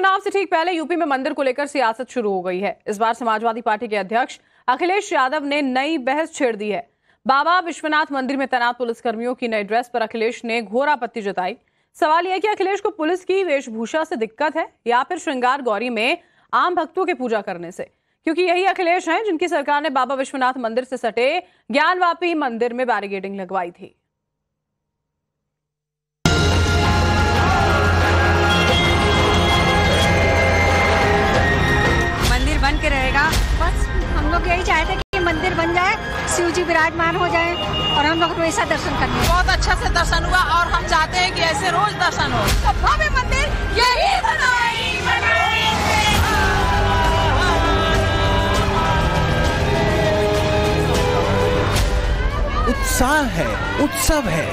चुनाव से ठीक पहले यूपी में मंदिर को लेकर सियासत शुरू हो गई है। इस बार समाजवादी पार्टी के अध्यक्ष अखिलेश यादव ने नई बहस छेड़ दी है। बाबा विश्वनाथ मंदिर में तैनात पुलिसकर्मियों की नई ड्रेस पर अखिलेश ने घोर आपत्ति जताई। सवाल यह कि अखिलेश को पुलिस की वेशभूषा से दिक्कत है या फिर श्रृंगार गौरी में आम भक्तों की पूजा करने से? क्योंकि यही अखिलेश हैं जिनकी सरकार ने बाबा विश्वनाथ मंदिर से सटे ज्ञानवापी मंदिर में बैरिगेडिंग लगवाई थी। विराजमान हो जाए और हम लोग वैसा दर्शन करने बहुत अच्छा से दर्शन हुआ और हम चाहते हैं कि ऐसे रोज दर्शन हो। तो भव्य मंदिर यही उत्साह है उत्सव है।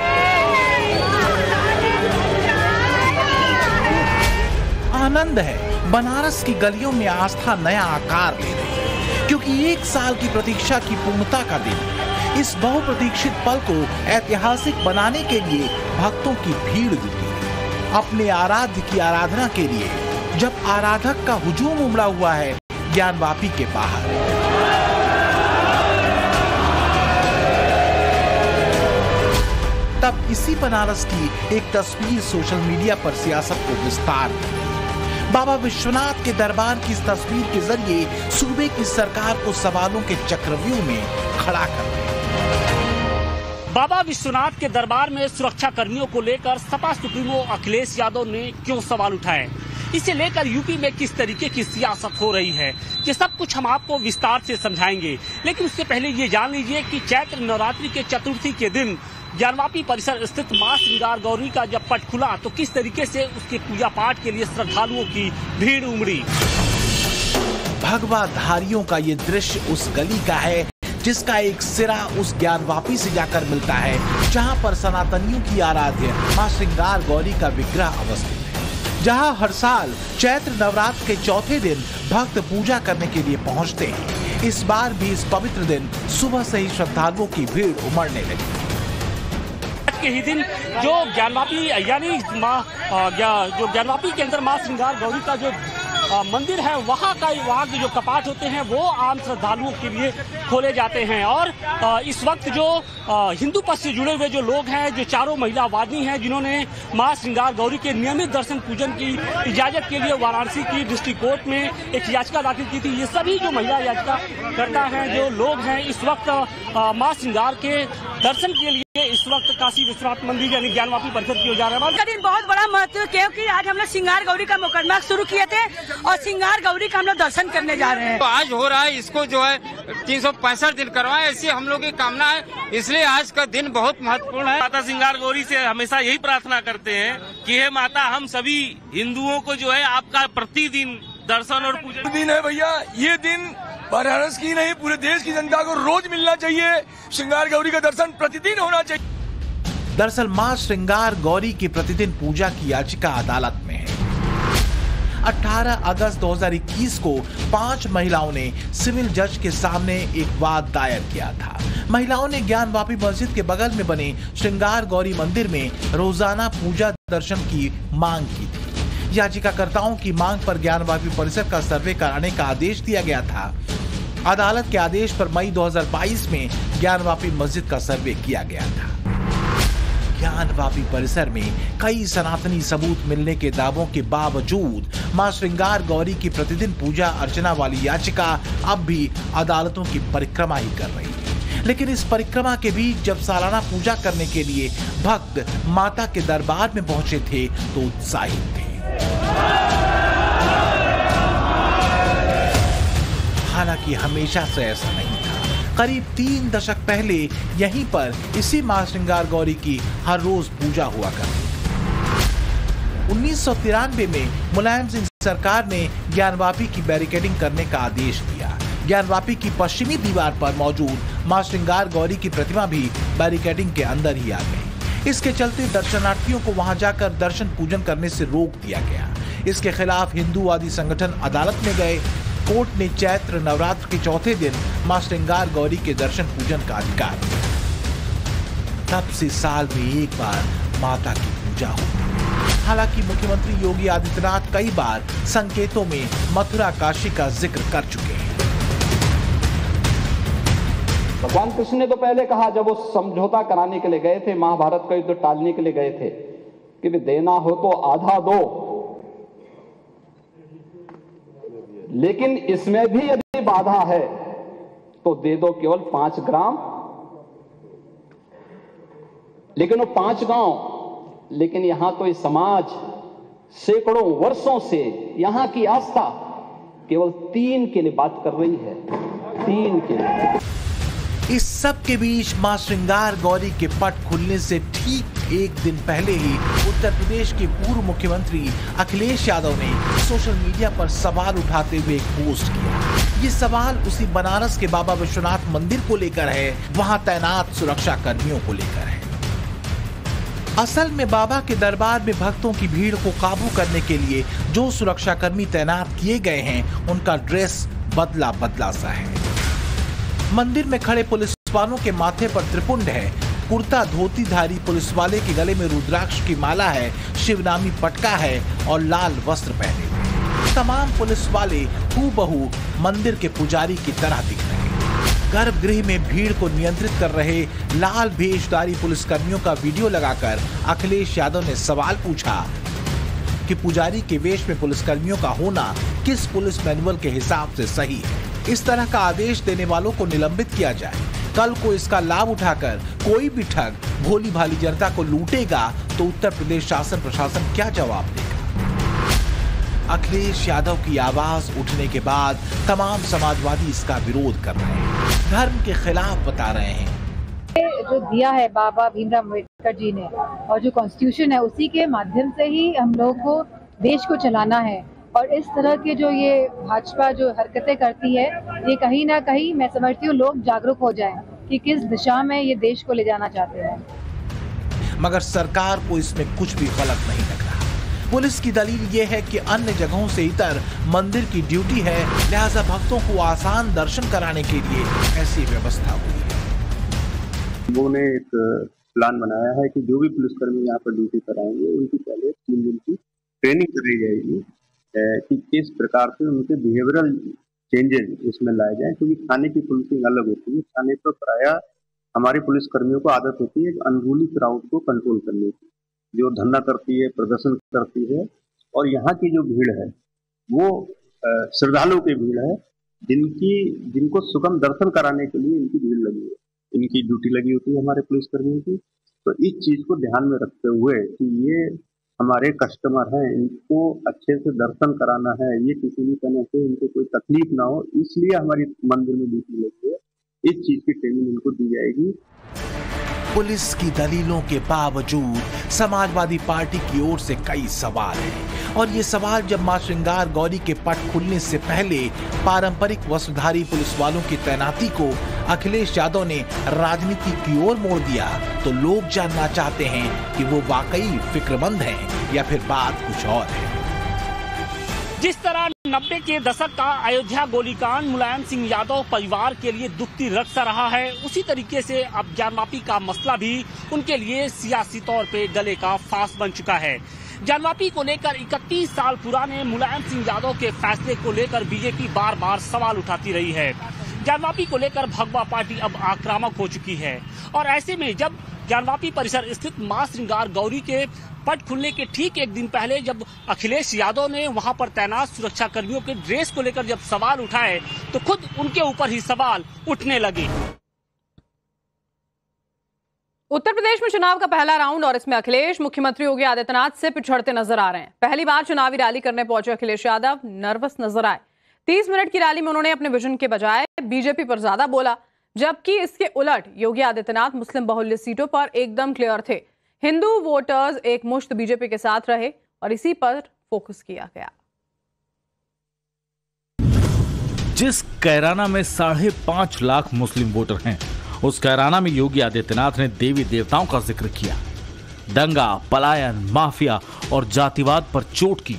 आनंद है। बनारस की गलियों में आस्था नया आकार ले रही है क्योंकि एक साल की प्रतीक्षा की पूर्णता का दिन है। इस बहुप्रतीक्षित पल को ऐतिहासिक बनाने के लिए भक्तों की भीड़ जुटी। अपने आराध्य की आराधना के लिए जब आराधक का हुजूम उमड़ा हुआ है, ज्ञानवापी के बाहर। तब इसी बनारस की एक तस्वीर सोशल मीडिया पर सियासत को विस्तार बाबा विश्वनाथ के दरबार की इस तस्वीर के ज़रिए सूबे की सरकार को सवालों के चक्रव्यूह में खड़ा कर रहे बाबा विश्वनाथ के दरबार में सुरक्षा कर्मियों को लेकर सपा सुप्रीमो अखिलेश यादव ने क्यों सवाल उठाए? इसे लेकर यूपी में किस तरीके की सियासत हो रही है? ये सब कुछ हम आपको विस्तार से समझाएँगे। लेकिन उससे पहले ये जान लीजिए कि चैत्र नवरात्रि के चतुर्थी के दिन ज्ञानवापी परिसर स्थित माँ श्रृंगार गौरी का जब पट खुला तो किस तरीके से उसके पूजा पाठ के लिए श्रद्धालुओं की भीड़ उमड़ी? भगवा धारियों का ये दृश्य उस गली का है। जिसका एक सिरा उस ज्ञानवापी से जाकर मिलता है, जहाँ पर सनातनियों की आराध्य माँ श्रृंगार गौरी का विग्रह अवस्थित है, जहाँ हर साल चैत्र नवरात्र के चौथे दिन भक्त पूजा करने के लिए पहुँचते हैं। इस बार भी इस पवित्र दिन सुबह से ही श्रद्धालुओं की भीड़ उमड़ने लगी। के ही दिन जो ज्ञानवापी, यानी माँ जो ज्ञानवापी के अंदर माँ श्रृंगार गौरी का जो मंदिर है, वहाँ का वहाँ के जो कपाट होते हैं, वो आम श्रद्धालुओं के लिए खोले जाते हैं। और इस वक्त जो हिंदू पक्ष से जुड़े हुए जो लोग हैं, जो चारों महिला वादी हैं, जिन्होंने माँ श्रृंगार गौरी के नियमित दर्शन पूजन की, इजाज़त के लिए वाराणसी की डिस्ट्रिक्ट कोर्ट में एक याचिका दाखिल की थी। ये सभी जो महिला याचिका करता है, जो लोग हैं, इस वक्त माँ श्रृंगार के दर्शन के लिए इस वक्त काशी विश्वनाथ मंदिर यानी ज्ञानवापी परिषद की जा रहा है। का दिन बहुत बड़ा महत्व क्योंकि आज हम लोग सिंगार गौरी का मुकदमा शुरू किए थे और सिंगार गौरी का हम लोग दर्शन करने जा रहे हैं। तो आज हो रहा है इसको जो है तीन सौ पैंसठ दिन करवाए ऐसी हम लोग की कामना है। इसलिए आज का दिन बहुत महत्वपूर्ण है। माता सिंगार गौरी से हमेशा यही प्रार्थना करते हैं कि हे माता हम सभी हिंदुओं को जो है आपका प्रतिदिन दर्शन और पूजन दिन है भैया ये दिन बनारस की नहीं पूरे देश की जनता को रोज मिलना चाहिए। श्रृंगार गौरी का दर्शन प्रतिदिन होना चाहिए। दरअसल माँ श्रृंगार गौरी की प्रतिदिन पूजा की याचिका अदालत में है। 18 अगस्त 2021 को पाँच महिलाओं ने सिविल जज के सामने एक वाद दायर किया था। महिलाओं ने ज्ञान वापी मस्जिद के बगल में बने श्रृंगार गौरी मंदिर में रोज़ाना पूजा दर्शन की मांग की थी। याचिकाकर्ताओं की मांग पर ज्ञानवापी परिसर का सर्वे कराने का आदेश दिया गया था। अदालत के आदेश पर मई 2022 में ज्ञानवापी मस्जिद का सर्वे किया गया था। ज्ञानवापी परिसर में कई सनातनी सबूत मिलने के दावों के बावजूद माँ श्रृंगार गौरी की प्रतिदिन पूजा अर्चना वाली याचिका अब भी अदालतों की परिक्रमा ही कर रही है। लेकिन इस परिक्रमा के बीच जब सालाना पूजा करने के लिए भक्त माता के दरबार में पहुँचे थे तो उत्साहित थे। हालाँकि हमेशा से ऐसा नहीं। करीब तीन दशक पहले यहीं पर इसी माँ श्रृंगार गौरी की हर रोज पूजा हुआ करती उन्नीस में मुलायम सिंह सरकार ने ज्ञानवापी की बैरिकेडिंग करने का आदेश दिया। ज्ञानवापी की पश्चिमी दीवार पर मौजूद माँ श्रृंगार गौरी की प्रतिमा भी बैरिकेडिंग के अंदर ही आ गई। इसके चलते दर्शनार्थियों को वहाँ जाकर दर्शन पूजन करने से रोक दिया गया। इसके खिलाफ हिंदूवादी संगठन अदालत में गए कोर्ट ने चैत्र नवरात्र के चौथे दिन माँ श्रृंगार गौरी के दर्शन पूजन का अधिकार। तब से साल में एक बार माता की पूजा होती हालाँकि मुख्यमंत्री योगी आदित्यनाथ कई बार संकेतों में मथुरा काशी का ज़िक्र कर चुके हैं। भगवान कृष्ण ने तो पहले कहा, जब वो समझौता कराने के लिए गए थे, महाभारत का युद्ध टालने के लिए गए थे, कि देना हो तो आधा दो। लेकिन इसमें भी यदि बाधा है तो दे दो केवल पाँच ग्राम। लेकिन वो पाँच गाँव, लेकिन यहाँ तो इस समाज सैकड़ों वर्षों से यहाँ की आस्था केवल तीन के लिए बात कर रही है। तीन के लिए। इस सब के बीच माँ श्रृंगार गौरी के पट खुलने से ठीक एक दिन पहले ही उत्तर प्रदेश के पूर्व मुख्यमंत्री अखिलेश यादव ने सोशल मीडिया पर सवाल उठाते हुए एक पोस्ट किया। ये सवाल उसी बनारस के बाबा विश्वनाथ मंदिर को लेकर है, वहाँ तैनात सुरक्षा कर्मियों को लेकर है। असल में बाबा के दरबार में भक्तों की भीड़ को काबू करने के लिए जो सुरक्षाकर्मी तैनात किए गए हैं, उनका ड्रेस बदला बदला सा है। मंदिर में खड़े पुलिस वालों के माथे पर त्रिपुंड है। कुर्ता धोतीधारी पुलिस वाले के गले में रुद्राक्ष की माला है, शिवनामी पटका है और लाल वस्त्र पहने तमाम पुलिस वाले हूबहू मंदिर के पुजारी की तरह दिख रहे गर्भगृह में भीड़ को नियंत्रित कर रहे लाल भेषधारी पुलिसकर्मियों का वीडियो लगाकर अखिलेश यादव ने सवाल पूछा कि पुजारी के वेश में पुलिसकर्मियों का होना किस पुलिस मैनुअल के हिसाब से सही है? इस तरह का आदेश देने वालों को निलंबित किया जाए। कल को इसका लाभ उठाकर कोई भी ठग भोली भाली जनता को लूटेगा तो उत्तर प्रदेश शासन प्रशासन क्या जवाब देगा? अखिलेश यादव की आवाज़ उठने के बाद तमाम समाजवादी इसका विरोध कर रहे हैं। धर्म के खिलाफ बता रहे हैं। जो दिया है बाबा भीमराव अंबेडकर जी ने और जो कॉन्स्टिट्यूशन है, उसी के माध्यम से ही हम लोग को देश को चलाना है। और इस तरह के जो ये भाजपा जो हरकतें करती है ये कहीं ना कहीं मैं समझती हूँ लोग जागरूक हो जाएँ कि किस दिशा में ये देश को ले जाना चाहते हैं। मगर सरकार को इसमें कुछ भी गलत नहीं लग रहा। पुलिस की दलील ये है कि अन्य जगहों से इतर मंदिर की ड्यूटी है लिहाजा भक्तों को आसान दर्शन कराने के लिए ऐसी व्यवस्था हुई है। लोगों ने एक प्लान बनाया है कि जो भी पुलिसकर्मी यहाँ पर ड्यूटी कराएँगे उनकी पहले तीन दिन की ट्रेनिंग कराई जाएगी। कि किस प्रकार से उनके बिहेवियरल चेंजेस उसमें लाए जाए, क्योंकि थाने की पुलिसिंग अलग होती है। थाने पर प्राय हमारे पुलिस कर्मियों को आदत होती है अनरूली क्राउड को कंट्रोल करने की, जो धरना करती है, प्रदर्शन करती है, और यहाँ की जो भीड़ है, वो श्रद्धालुओं की भीड़ है, जिनकी, जिनको सुगम दर्शन कराने के लिए इनकी भीड़ लगी है। इनकी ड्यूटी लगी होती है हमारे पुलिसकर्मियों की। तो इस चीज़ को ध्यान में रखते हुए कि ये हमारे कस्टमर हैं, इनको अच्छे से दर्शन कराना है, ये किसी भी तरह से इनको कोई तकलीफ़ ना हो, इसलिए हमारी मंदिर में ड्यूटी लगी है। इस चीज़ की ट्रेनिंग इनको दी जाएगी। पुलिस की दलीलों के बावजूद समाजवादी पार्टी की ओर से कई सवाल हैं, और ये सवाल जब माँ श्रृंगार गौरी के पट खुलने से पहले पारंपरिक वस्त्रधारी पुलिस वालों की तैनाती को अखिलेश यादव ने राजनीति की ओर मोड़ दिया। तो लोग जानना चाहते हैं कि वो वाकई फिक्रमंद हैं या फिर बात कुछ और है। जिस तरह नब्बे के दशक का अयोध्या गोलीकांड, मुलायम सिंह यादव परिवार के लिए दुखती रख सा रहा है, उसी तरीके से अब ज्ञानवापी का मसला भी उनके लिए सियासी तौर पे गले का फांस बन चुका है। ज्ञानवापी को लेकर 31 साल पुराने मुलायम सिंह यादव के फैसले को लेकर बीजेपी बार बार सवाल उठाती रही है। ज्ञानवापी को लेकर भगवा पार्टी अब आक्रामक हो चुकी है। और ऐसे में जब ज्ञानवापी परिसर स्थित माँ श्रृंगार गौरी के पट खुलने के ठीक एक दिन पहले जब अखिलेश यादव ने वहाँ पर तैनात सुरक्षा कर्मियों के ड्रेस को लेकर जब सवाल उठाए तो खुद उनके ऊपर ही सवाल उठने लगे। उत्तर प्रदेश में चुनाव का पहला राउंड और इसमें अखिलेश मुख्यमंत्री योगी आदित्यनाथ से पिछड़ते नज़र आ रहे हैं। पहली बार चुनावी रैली करने पहुँचे अखिलेश यादव। नर्वस नज़र आए। तीस मिनट की रैली में उन्होंने अपने विजन के बजाय बीजेपी पर ज़्यादा बोला, जबकि इसके उलट योगी आदित्यनाथ मुस्लिम बहुल्य सीटों पर एकदम क्लियर थे। हिंदू वोटर्स एक मुश्त बीजेपी के साथ रहे और इसी पर फोकस किया गया। जिस कैराना में साढ़े पाँच लाख मुस्लिम वोटर हैं, उस कैराना में योगी आदित्यनाथ ने देवी देवताओं का ज़िक्र किया। दंगा, पलायन, माफिया और जातिवाद पर चोट की।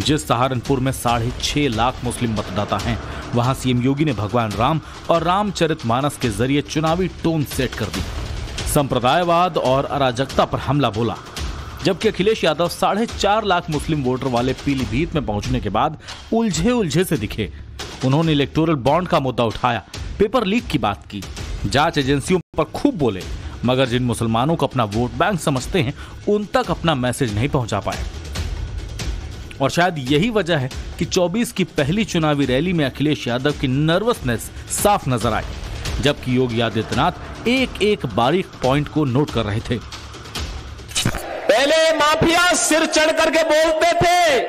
जिस सहारनपुर में साढ़े छह लाख मुस्लिम मतदाता हैं, वहाँ सीएम योगी ने भगवान राम और रामचरित मानस के ज़रिए चुनावी टोन सेट कर दी। संप्रदायवाद और अराजकता पर हमला बोला, जबकि अखिलेश यादव साढ़े चार लाख मुस्लिम वोटर वाले पीलीभीत में पहुँचने के बाद उलझे उलझे से दिखे। उन्होंने इलेक्टोरल बॉन्ड का मुद्दा उठाया, पेपर लीक की बात की, जाँच एजेंसियों पर खूब बोले, मगर जिन मुसलमानों को अपना वोट बैंक समझते हैं, उन तक अपना मैसेज नहीं पहुँचा पाए। और शायद यही वजह है कि 24 की पहली चुनावी रैली में अखिलेश यादव की नर्वसनेस साफ़ नज़र आई, जबकि योगी आदित्यनाथ एक एक बारीक पॉइंट को नोट कर रहे थे। पहले माफिया सिर चढ़ करके बोलते थे।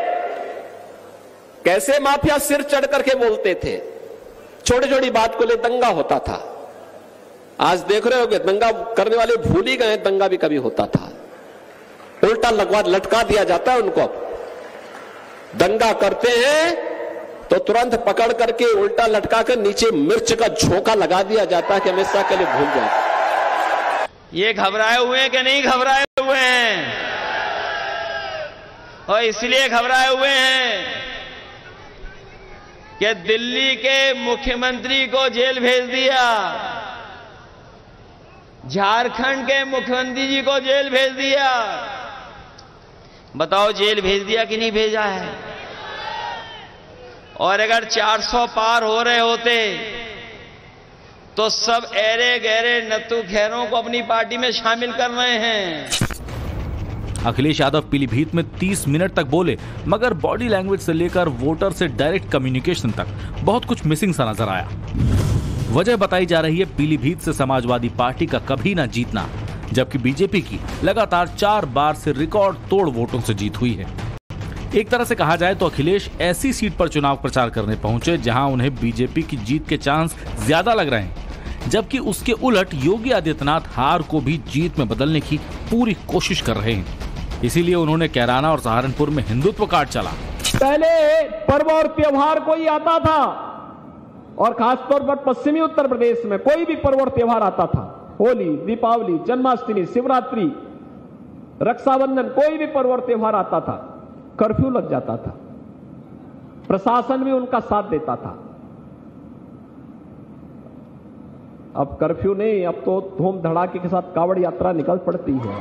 कैसे माफिया सिर चढ़ करके बोलते थे? छोटी छोटी बात को ले दंगा होता था। आज देख रहे हो दंगा करने वाले भूल ही गए, दंगा भी कभी होता था। उल्टा लगवा लटका दिया जाता है उनको। दंगा करते हैं तो तुरंत पकड़ करके उल्टा लटका कर नीचे मिर्च का झोंका लगा दिया जाता है कि हमेशा के लिए भूल जाए। ये घबराए हुए हैं कि नहीं घबराए हुए हैं? और इसलिए घबराए हुए हैं कि दिल्ली के मुख्यमंत्री को जेल भेज दिया, झारखंड के मुख्यमंत्री जी को जेल भेज दिया। बताओ जेल भेज दिया कि नहीं भेजा है? और अगर 400 पार हो रहे होते तो सब एरे गहरे नत्थु खैरों को अपनी पार्टी में शामिल कर रहे हैं। अखिलेश यादव पीलीभीत में 30 मिनट तक बोले, मगर बॉडी लैंग्वेज से लेकर वोटर से डायरेक्ट कम्युनिकेशन तक बहुत कुछ मिसिंग सा नज़र आया। वजह बताई जा रही है, पीलीभीत से समाजवादी पार्टी का कभी ना जीतना। जबकि बीजेपी की लगातार चार बार से रिकॉर्ड तोड़ वोटों से जीत हुई है। एक तरह से कहा जाए तो अखिलेश ऐसी सीट पर चुनाव प्रचार करने पहुँचे, जहाँ उन्हें बीजेपी की जीत के चांस ज़्यादा लग रहे हैं, जबकि उसके उलट योगी आदित्यनाथ हार को भी जीत में बदलने की पूरी कोशिश कर रहे हैं। इसीलिए उन्होंने कैराना और सहारनपुर में हिंदुत्व कार्ड चला। पहले पर्व और त्योहार कोई आता था, और खासतौर पर पश्चिमी उत्तर प्रदेश में कोई भी पर्व और त्योहार आता था। होली, दीपावली, जन्माष्टमी, शिवरात्रि, रक्षाबंधन, कोई भी पर्व और त्योहार आता था, कर्फ्यू लग जाता था। प्रशासन भी उनका साथ देता था। अब कर्फ्यू नहीं, अब तो धूम धड़ाके के साथ कावड़ यात्रा निकल पड़ती है।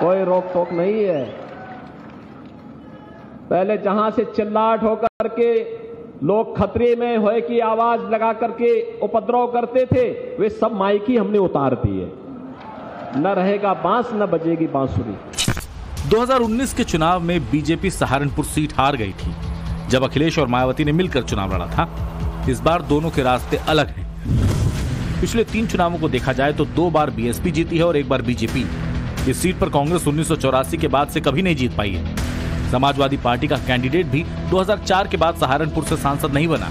कोई रोक टोक नहीं है। पहले जहाँ से चिल्लाट होकर के लोग खतरे में होए की आवाज़ लगा करके उपद्रव करते थे, वे सब माइकी हमने उतार दिए। न रहेगा बाँस, न बजेगी बांसुरी। 2019 के चुनाव में बीजेपी सहारनपुर सीट हार गई थी। जब अखिलेश और मायावती ने मिलकर चुनाव लड़ा था, इस बार दोनों के रास्ते अलग हैं। पिछले तीन चुनावों को देखा जाए तो दो बार बीएसपी जीती है और एक बार बीजेपी। इस सीट पर कांग्रेस उन्नीस सौ चौरासी के बाद से कभी नहीं जीत पाई है। समाजवादी पार्टी का कैंडिडेट भी 2004 के बाद सहारनपुर से सांसद नहीं बना।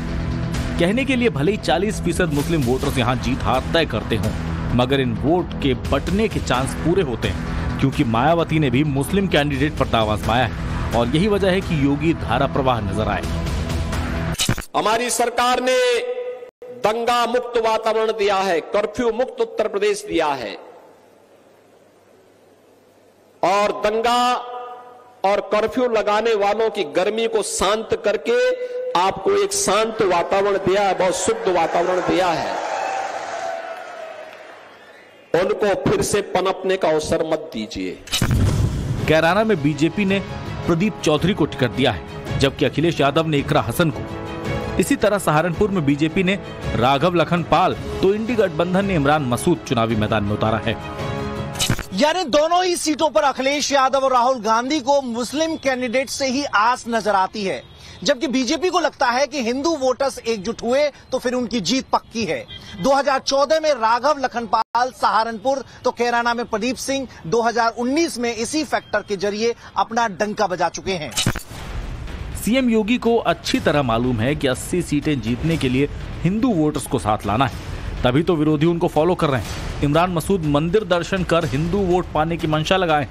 कहने के लिए भले ही 40 फ़ीसद मुस्लिम वोटर्स यहाँ जीत हार तय करते हों, मगर इन वोट के बटने के चांस पूरे होते हैं, क्योंकि मायावती ने भी मुस्लिम कैंडिडेट पर दावा आजमाया है, और यही वजह है कि योगी धारा प्रवाह नज़र आए। हमारी सरकार ने दंगा मुक्त वातावरण दिया है, कर्फ्यू मुक्त उत्तर प्रदेश दिया है, और दंगा और कर्फ्यू लगाने वालों की गर्मी को शांत करके आपको एक शांत वातावरण दिया है, बहुत शुद्ध वातावरण दिया है। उनको फिर से पनपने का अवसर मत दीजिए। कैराना में बीजेपी ने प्रदीप चौधरी को टिकट दिया है, जबकि अखिलेश यादव ने इकरा हसन को। इसी तरह सहारनपुर में बीजेपी ने राघव लखन पाल तो इंडी गठबंधन ने इमरान मसूद चुनावी मैदान में उतारा है। यानी दोनों ही सीटों पर अखिलेश यादव और राहुल गांधी को मुस्लिम कैंडिडेट से ही आस नज़र आती है। जबकि बीजेपी को लगता है कि हिंदू वोटर्स एकजुट हुए तो फिर उनकी जीत पक्की है। 2014 में राघव लखनपाल, सहारनपुर तो कैराना में प्रदीप सिंह 2019 में इसी फैक्टर के ज़रिए अपना डंका बजा चुके हैं। सीएम योगी को अच्छी तरह मालूम है कि 80 सीटें जीतने के लिए हिंदू वोटर्स को साथ लाना है। तभी तो विरोधी उनको फॉलो कर रहे हैं। इमरान मसूद मंदिर दर्शन कर हिंदू वोट पाने की मंशा लगाए।